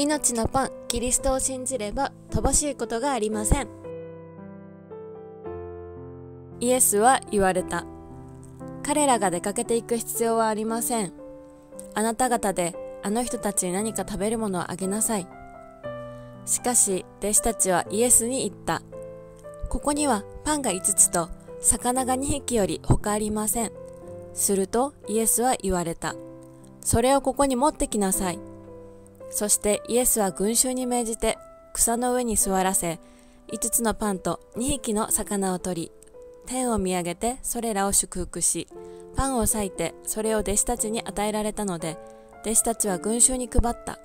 命のパン、キリストを信じれば乏しいことがありません。イエスは言われた。彼らが出かけていく必要はありません。あなた方であの人たちに何か食べるものをあげなさい。しかし、弟子たちはイエスに言った。ここにはパンが5つと魚が2匹より他ありません。するとイエスは言われた。それをここに持ってきなさい。そしてイエスは群衆に命じて草の上に座らせ、5つのパンと2匹の魚を取り、天を見上げてそれらを祝福し、パンを裂いてそれを弟子たちに与えられたので、弟子たちは群衆に配った。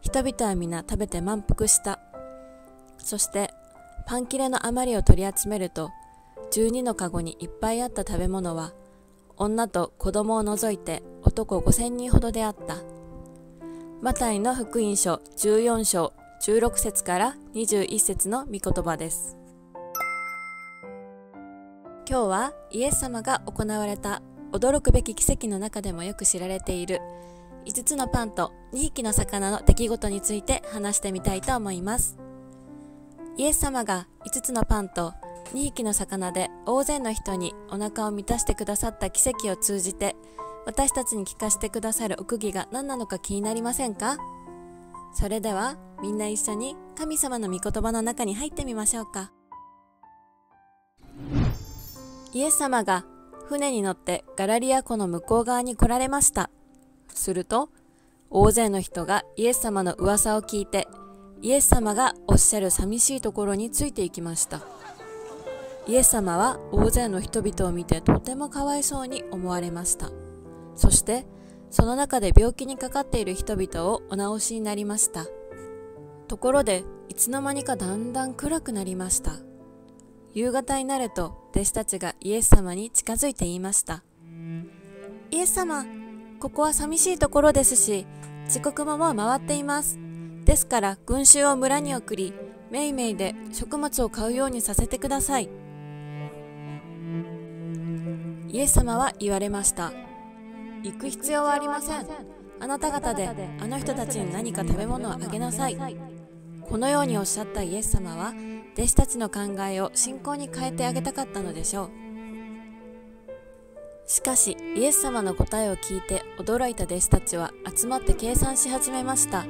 人々は皆食べて満腹した。そしてパン切れの余りを取り集めると、12のカゴにいっぱいあった食べ物は、女と子供を除いて男5000人ほどであった。マタイの福音書14章16節から21節の御言葉です。今日はイエス様が行われた驚くべき奇跡の中でもよく知られている5つのパンと2匹の魚の出来事について話してみたいと思います。イエス様が5つのパンと2匹の魚で大勢の人にお腹を満たしてくださった奇跡を通じて私たちに聞かせてくださる奥義が何なのか気になりませんか？それではみんな一緒に神様の御言葉の中に入ってみましょうか。イエス様が船に乗ってガラリア湖の向こう側に来られました。すると大勢の人がイエス様の噂を聞いてイエス様がおっしゃる寂しいところについていきました。イエス様は大勢の人々を見てとてもかわいそうに思われました。そしてその中で病気にかかっている人々をお治しになりました。ところでいつの間にかだんだん暗くなりました。夕方になると弟子たちがイエス様に近づいて言いました。イエス様ここは寂しいところですし時刻ももう回っています。ですから群衆を村に送りめいめいで食物を買うようにさせてください。イエス様は言われました。行く必要はありません。あなた方であの人たちに何か食べ物をあげなさい。このようにおっしゃったイエス様は弟子たちの考えを信仰に変えてあげたかったのでしょう。しかしイエス様の答えを聞いて驚いた弟子たちは集まって計算し始めました。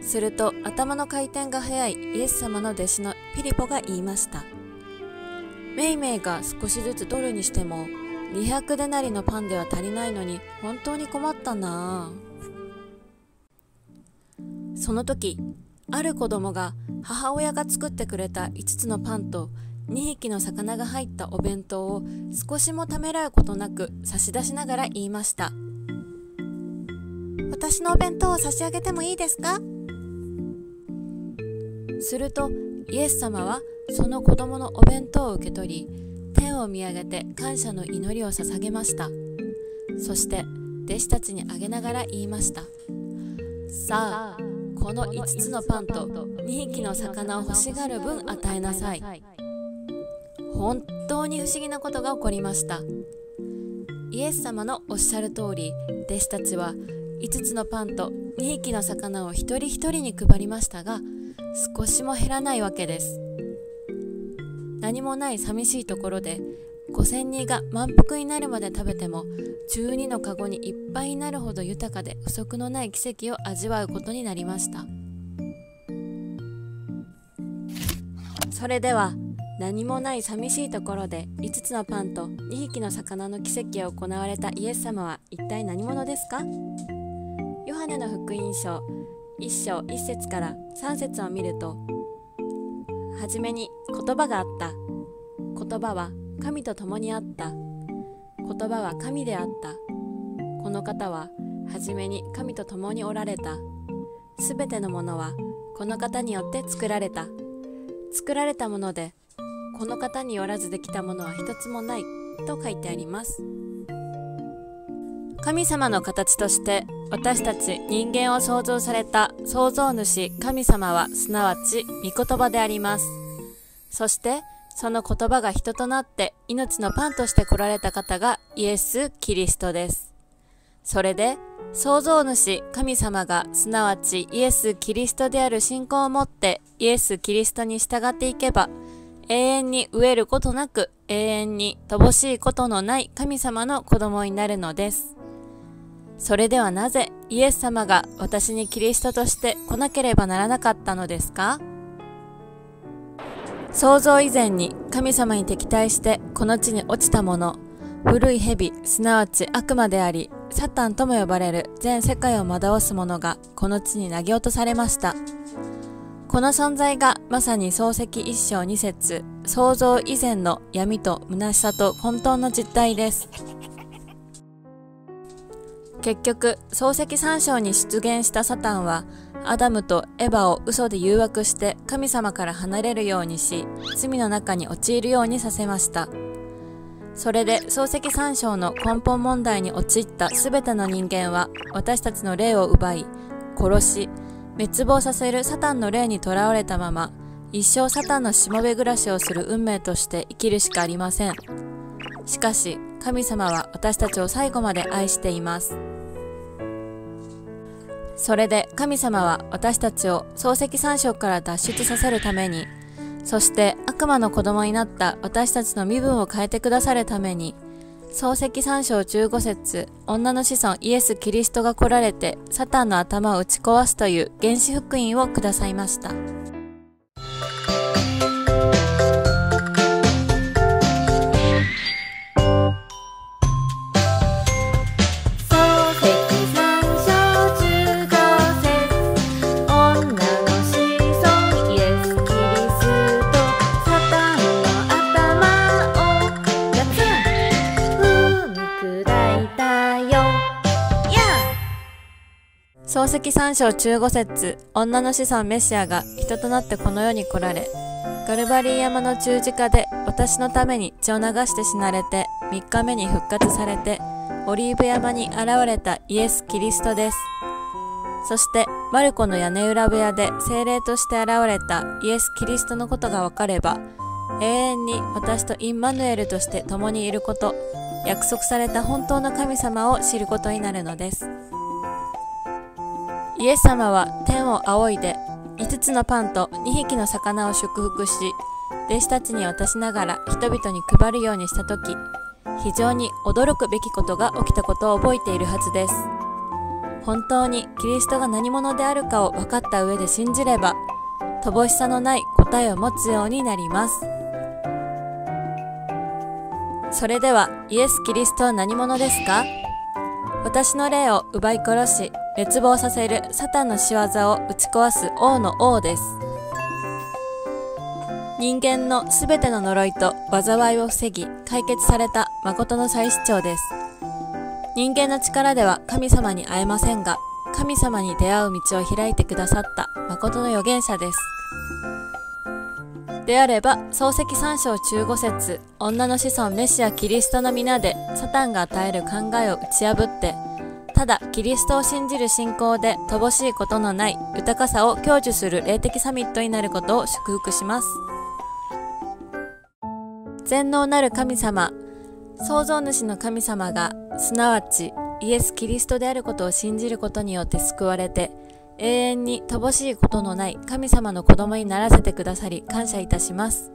すると頭の回転が速いイエス様の弟子のピリポが言いました。メイメイが少しずつドルにしても200デナリのパンでは足りないのに本当に困ったなその時ある子供が母親が作ってくれた5つのパンと2匹の魚が入ったお弁当を少しもためらうことなく差し出しながら言いました。私のお弁当を差し上げてもいいですか？するとイエス様はその子供のお弁当を受け取り天を見上げて感謝の祈りを捧げました。そして弟子たちにあげながら言いました。さあこの5つのパンと2匹の魚を欲しがる分与えなさい。本当に不思議なことが起こりました。イエス様のおっしゃる通り弟子たちは5つのパンと2匹の魚を一人一人に配りましたが少しも減らないわけです。何もない寂しいところで5000人が満腹になるまで食べても12のカゴにいっぱいになるほど豊かで不足のない奇跡を味わうことになりました。それでは何もない寂しいところで5つのパンと2匹の魚の奇跡を行われたイエス様は一体何者ですか？ヨハネの福音書1章1節から3節を見るとはじめに言葉があった。言葉は神と共にあった。言葉は神であった。この方ははじめに神と共におられた。すべてのものはこの方によって作られた。作られたものでこの方によらずできたものは一つもない。と書いてあります。神様の形として私たち人間を創造された創造主神様はすなわち御言葉であります。そしてその言葉が人となって命のパンとして来られた方がイエス・キリストです。それで創造主神様がすなわちイエス・キリストである信仰を持ってイエス・キリストに従っていけば永遠に飢えることなく永遠に乏しいことのない神様の子供になるのです。それではなぜイエス様が私にキリストとして来なければならなかったのですか？創造以前に神様に敵対してこの地に落ちたもの、古い蛇、すなわち悪魔であり、サタンとも呼ばれる全世界を惑わす者がこの地に投げ落とされました。この存在がまさに漱石一章二節。創造以前の闇と虚しさと混沌の実態です。結局漱石三章に出現したサタンはアダムとエヴァを嘘で誘惑して神様から離れるようにし罪の中に陥るようにさせました。それで漱石三章の根本問題に陥った全ての人間は私たちの霊を奪い殺し滅亡させるサタンの霊にとらわれたまま一生サタンのしもべ暮らしをする運命として生きるしかありません。しかし神様は私たちを最後まで愛していますそれで神様は私たちを漱石三章から脱出させるためにそして悪魔の子供になった私たちの身分を変えてくださるために漱石三章15節女の子孫イエス・キリストが来られてサタンの頭を打ち壊すという原始福音をくださいました。漱石三章中五節女の子孫メシアが人となってこの世に来られ、ガルバリー山の十字架で私のために血を流して死なれて、3日目に復活されて、オリーブ山に現れたイエス・キリストです。そして、マルコの屋根裏部屋で精霊として現れたイエス・キリストのことがわかれば、永遠に私とインマヌエルとして共にいること、約束された本当の神様を知ることになるのです。イエス様は天を仰いで5つのパンと2匹の魚を祝福し弟子たちに渡しながら人々に配るようにした時非常に驚くべきことが起きたことを覚えているはずです。本当にキリストが何者であるかを分かった上で信じれば乏しさのない答えを持つようになります。それではイエス・キリストは何者ですか？私の霊を奪い殺し滅亡させるサタンの仕業を打ち壊す王の王です。人間のすべての呪いと災いを防ぎ解決された誠の再市長です。人間の力では神様に会えませんが神様に出会う道を開いてくださった誠の預言者です。であれば漱石三章中五節女の子孫メシアキリストの皆でサタンが与える考えを打ち破ってただキリストを信じる信仰で乏しいことのない豊かさを享受する霊的サミットになることを祝福します。全能なる神様創造主の神様がすなわちイエス・キリストであることを信じることによって救われて永遠に乏しいことのない神様の子供にならせてくださり感謝いたします。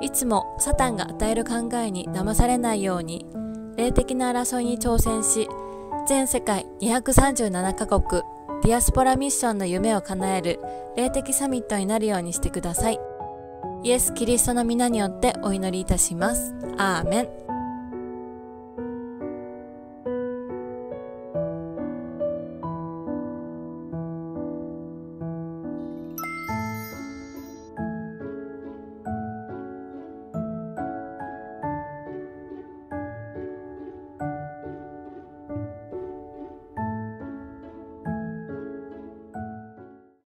いつもサタンが与える考えに騙されないように、霊的な争いに挑戦し、全世界237カ国、ディアスポラミッションの夢を叶える霊的サミットになるようにしてください。イエス・キリストの皆によってお祈りいたします。アーメン。